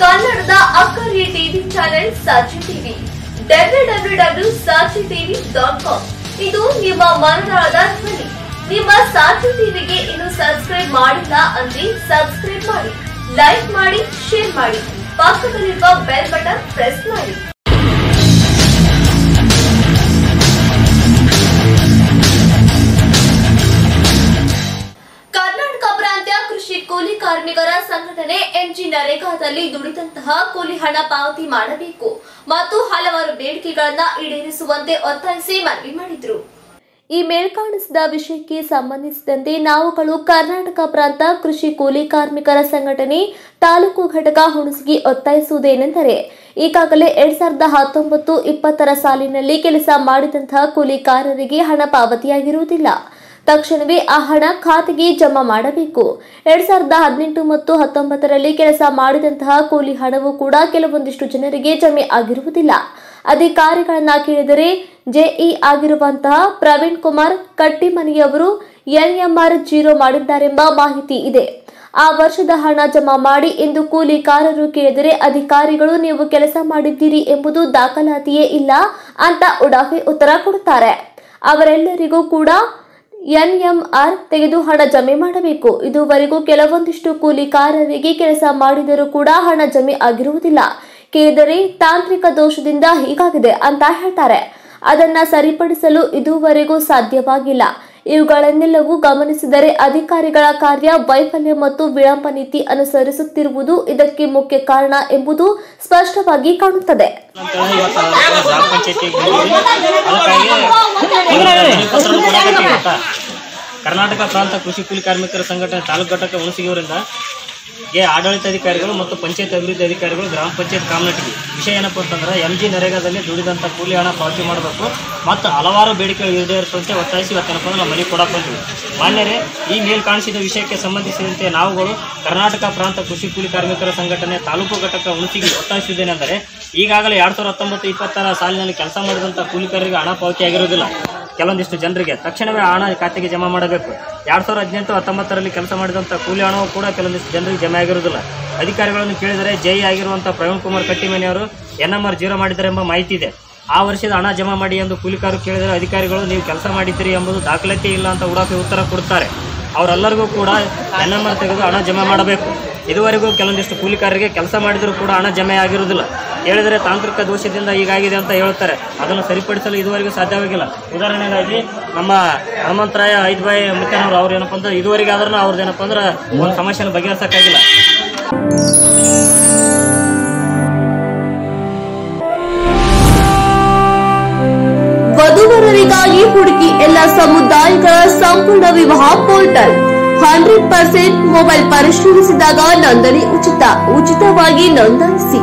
ಕನ್ನಡದ ಅಕ್ಕರಿಯ TV channel Sakshi TV. W W W Sakshi TV dot com. ಇದು ನಿಮ್ಮ ಮನದಾಳದ ಧ್ವನಿ. ನಿಮ್ಮ ಸಾಕ್ಷಿ ಟಿವಿಗೆ ಇನ್ನು ಸಬ್ಸ್ಕ್ರೈಬ್ ಮಾಡಿಲ್ಲ ಅಂದ್ರೆ ಸಬ್ಸ್ಕ್ರೈಬ್ ಮಾಡಿ, ಲೈಕ್ ಮಾಡಿ, ಶೇರ್ ಮಾಡಿ. ಪಕ್ಕದಲ್ಲಿರುವ ಬೆಲ್ ಬಟನ್ ಪ್ರೆಸ್ ಮಾಡಿ. ಕರ್ನಾಟಕ ಪ್ರಾಂತ್ಯ ಕೃಷಿ ಕೂಲಿ ಕಾರ್ಮಿಕರ ಸಂಘಟನೆ ಎಂಜಿ ನರೇಗಾದಲ್ಲಿ ದುಡಿದಂತಹ ಕೂಲಿ ಹಣ ಪಾವತಿ ಮಾಡಬೇಕು. ಮತ್ತು ಹಲವಾರು ಬೇಡಿಕೆಗಳನ್ನ ಈಡೇರಿಸುವಂತೆ ಒತ್ತಾಯಿಸಿ ಮನವಿ ಮಾಡಿದ್ರು. ಈ ಮೇಲ್ಕಾಣಿಸಿದ ವಿಷಯಕ್ಕೆ ಸಂಬಂಧಿಸಿದಂತೆ ನಾವುಗಳು ಕರ್ನಾಟಕ ಪ್ರಾಂತ ಕೃಷಿ ಕೂಲಿ ಕಾರ್ಮಿಕರ ಸಂಘಟನೆ ತಾಲೂಕು ಘಟಕ ಹುಣಸಗಿ ಒತ್ತಾಯಿಸುವುದೇನೆಂದರೆ, ಈಗಾಗಲೇ ಎರಡ್ ಸಾವಿರದ ಹತ್ತೊಂಬತ್ತು ಇಪ್ಪತ್ತರ ಸಾಲಿನಲ್ಲಿ ಕೆಲಸ ಮಾಡಿದಂತಹ ಕೂಲಿಕಾರರಿಗೆ ಹಣ ಪಾವತಿಯಾಗಿರುವುದಿಲ್ಲ. ತಕ್ಷಣವೇ ಆ ಹಣ ಖಾತೆಗೆ ಜಮಾ ಮಾಡಬೇಕು. ಎರಡ್ ಸಾವಿರದ ಹದಿನೆಂಟು ಮತ್ತು ಹತ್ತೊಂಬತ್ತರಲ್ಲಿ ಕೆಲಸ ಮಾಡಿದಂತಹ ಕೂಲಿ ಹಣವು ಕೂಡ ಕೆಲವೊಂದಿಷ್ಟು ಜನರಿಗೆ ಜಮೆ ಆಗಿರುವುದಿಲ್ಲ. ಅಧಿಕಾರಿಗಳನ್ನ ಕೇಳಿದರೆ ಜೆಇ ಆಗಿರುವಂತಹ ಪ್ರವೀಣ್ ಕುಮಾರ್ ಕಟ್ಟಿಮನಿಯವರು ಎನ್ಎಂಆರ್ ಜೀರೋ ಮಾಡಿದ್ದಾರೆಂಬ ಮಾಹಿತಿ ಇದೆ. ಆ ವರ್ಷದ ಹಣ ಜಮಾ ಮಾಡಿ ಎಂದು ಕೂಲಿಕಾರರು ಕೇಳಿದರೆ ಅಧಿಕಾರಿಗಳು ನೀವು ಕೆಲಸ ಮಾಡಿದ್ದೀರಿ ಎಂಬುದು ದಾಖಲಾತಿಯೇ ಇಲ್ಲ ಅಂತ ಉಡಾಫೆ ಉತ್ತರ ಕೊಡುತ್ತಾರೆ. ಅವರೆಲ್ಲರಿಗೂ ಕೂಡ ಎನ್ಎಂಆರ್ ತೆಗೆದು ಹಣ ಜಮೆ ಮಾಡಬೇಕು. ಇದುವರೆಗೂ ಕೆಲವೊಂದಿಷ್ಟು ಕೂಲಿಕಾರರಿಗೆ ಕೆಲಸ ಮಾಡಿದರೂ ಕೂಡ ಹಣ ಜಮೆ ಆಗಿರುವುದಿಲ್ಲ. ಕೇಳಿದರೆ ತಾಂತ್ರಿಕ ದೋಷದಿಂದ ಹೀಗಾಗಿದೆ ಅಂತ ಹೇಳ್ತಾರೆ. ಅದನ್ನ ಸರಿಪಡಿಸಲು ಇದುವರೆಗೂ ಸಾಧ್ಯವಾಗಿಲ್ಲ. ಇವುಗಳನ್ನೆಲ್ಲವೂ ಗಮನಿಸಿದರೆ ಅಧಿಕಾರಿಗಳ ಕಾರ್ಯ ವೈಫಲ್ಯ ಮತ್ತು ವಿಳಂಬ ನೀತಿ ಅನುಸರಿಸುತ್ತಿರುವುದು ಇದಕ್ಕೆ ಮುಖ್ಯ ಕಾರಣ ಎಂಬುದು ಸ್ಪಷ್ಟವಾಗಿ ಕಾಣುತ್ತದೆ. ಕರ್ನಾಟಕ ಪ್ರಾಂತ ಕೃಷಿ ಕೂಲಿ ಕಾರ್ಮಿಕರ ಸಂಘಟನೆ ತಾಲೂಕು ಘಟಕ ಹುಣಸಗಿಯವರಿಂದ ಗೆ ಆಡಳಿತಾಧಿಕಾರಿಗಳು ಮತ್ತು ಪಂಚಾಯತ್ ಅಭಿವೃದ್ಧಿ ಅಧಿಕಾರಿಗಳು ಗ್ರಾಮ ಪಂಚಾಯತ್ ಕಾಮನಟಿಗೆ. ವಿಷಯ ಏನಪ್ಪ ಅಂತಂದ್ರೆ ಎಂ ಜಿ ನರೇಗಾದಲ್ಲಿ ದುಡಿದಂಥ ಕೂಲಿ ಹಣ ಪಾವತಿ ಮಾಡಬೇಕು ಮತ್ತು ಹಲವಾರು ಬೇಡಿಕೆಗಳು ಈಡೇರಿಸುವಂತೆ ಒತ್ತಾಯಿಸಿ ಇವತ್ತೇನಪ್ಪ ಅಂದ್ರೆ ನಾವು ಮನೆ ಕೊಡಕ್ಕೆ ಬಂದ್ವಿ ಮಾನ್ಯರೇ ಈ ಮೇಲ್ ಕಾಣಿಸಿದ ವಿಷಯಕ್ಕೆ ಸಂಬಂಧಿಸಿದಂತೆ ನಾವುಗಳು ಕರ್ನಾಟಕ ಪ್ರಾಂತ ಕೃಷಿ ಕೂಲಿ ಕಾರ್ಮಿಕರ ಸಂಘಟನೆ ತಾಲೂಕು ಘಟಕ ಹುಣಸಿಗೆ ಒತ್ತಾಯಿಸಿದ್ದೇನೆಂದರೆ ಈಗಾಗಲೇ ಎರಡು ಸಾವಿರದ ಹತ್ತೊಂಬತ್ತು ಇಪ್ಪತ್ತರ ಸಾಲಿನಲ್ಲಿ ಕೆಲಸ ಮಾಡಿದಂಥ ಕೂಲಿಕಾರರಿಗೆ ಹಣ ಪಾವತಿ ಆಗಿರುವುದಿಲ್ಲ ಕೆಲವೊಂದಿಷ್ಟು ಜನರಿಗೆ ತಕ್ಷಣವೇ ಹಣ ಖಾತೆಗೆ ಜಮಾ ಮಾಡಬೇಕು. ಎರಡು ಸಾವಿರದ ಹದಿನೆಂಟು ಹತ್ತೊಂಬತ್ತರಲ್ಲಿ ಕೆಲಸ ಮಾಡಿದಂಥ ಕೂಲಿ ಹಣವು ಕೂಡ ಕೆಲವೊಂದಿಷ್ಟು ಜನರಿಗೆ ಜಮೆ ಆಗಿರುವುದಿಲ್ಲ. ಅಧಿಕಾರಿಗಳನ್ನು ಕೇಳಿದರೆ ಜೈ ಆಗಿರುವಂಥ ಪ್ರವೀಣ್ ಕುಮಾರ್ ಕಟ್ಟಿಮನೆಯವರು ಎನ್ ಎಂ ಆರ್ ಜೀರೋ ಮಾಡಿದ್ದಾರೆ ಎಂಬ ಮಾಹಿತಿ ಇದೆ. ಆ ವರ್ಷದ ಹಣ ಜಮಾ ಮಾಡಿ ಎಂದು ಕೂಲಿಕಾರರು ಕೇಳಿದರೆ ಅಧಿಕಾರಿಗಳು ನೀವು ಕೆಲಸ ಮಾಡಿದ್ದೀರಿ ಎಂಬುದು ದಾಖಲಾತಿ ಇಲ್ಲ ಅಂತ ಉಡಾಫೆ ಉತ್ತರ ಕೊಡುತ್ತಾರೆ. ಅವರೆಲ್ಲರಿಗೂ ಕೂಡ ಎನ್ ಎಂ ಆರ್ ತೆಗೆದು ಹಣ ಜಮಾ ಮಾಡಬೇಕು. ಇದುವರೆಗೂ ಕೆಲವೊಂದಿಷ್ಟು ಕೂಲಿಕಾರರಿಗೆ ಕೆಲಸ ಮಾಡಿದರೂ ಕೂಡ ಹಣ ಜಮೆ ಆಗಿರುವುದಿಲ್ಲ. ಹೇಳಿದರೆ ತಾಂತ್ರಿಕ ದೋಷದಿಂದ ಹೀಗಾಗಿದೆ ಅಂತ ಹೇಳುತ್ತಾರೆ. ಅದನ್ನು ಸರಿಪಡಿಸಲು ಇದುವರೆಗೂ ಸಾಧ್ಯವಾಗಿಲ್ಲ. ಉದಾಹರಣೆಗಾಗಿ ನಮ್ಮ ಹನುಮಂತರಾಯ ಐದು ಬಾಯಿ ಅವ್ರು ಏನಪ್ಪ ಅಂದ್ರೆ ಇದುವರೆಗೆ ಆದ್ರೂ ಅವ್ರದ್ದು ಏನಪ್ಪ ಅಂದ್ರೆ ಒಂದು ಸಮಸ್ಯೆನ ಬಗೆಹರಿಸಕ್ಕಾಗಿಲ್ಲ. ವಧುವರರಿಗಾಗಿ ಹುಡುಕಿ ಎಲ್ಲ ಸಮುದಾಯಗಳ ಸಂಪೂರ್ಣ ವಿವಾಹ ಪೋರ್ಟಲ್. ಹಂಡ್ರೆಡ್ ಪರ್ಸೆಂಟ್ ಮೊಬೈಲ್ ಪರಿಶೀಲಿಸಿದಾಗ ನೋಂದಣಿ ಉಚಿತ, ಉಚಿತವಾಗಿ ನೋಂದಾಯಿಸಿ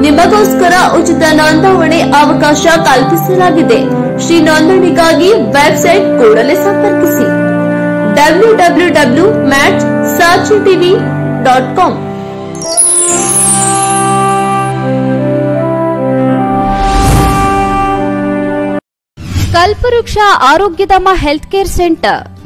ನಿಮಗೋಸ್ಕರ ಉಚಿತ ನೋಂದಾವಣೆ ಅವಕಾಶ ಕಲ್ಪಿಸಲಾಗಿದೆ. ಶ್ರೀ ನೋಂದಣಿಗಾಗಿ ವೆಬ್ಸೈಟ್ ಕೂಡಲೇ ಸಂಪರ್ಕಿಸಿ. W W W match Sachi TV dot com. Kalpavriksha Arogyadhama health care centre.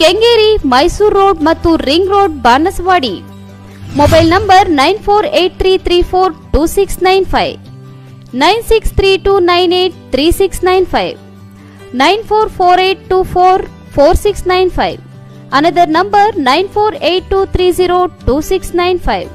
Kengeri, Mysuru road ಮತ್ತು ring road, Banaswadi. Mobile number nine four eight three another number nine four eight two three zero two six nine five.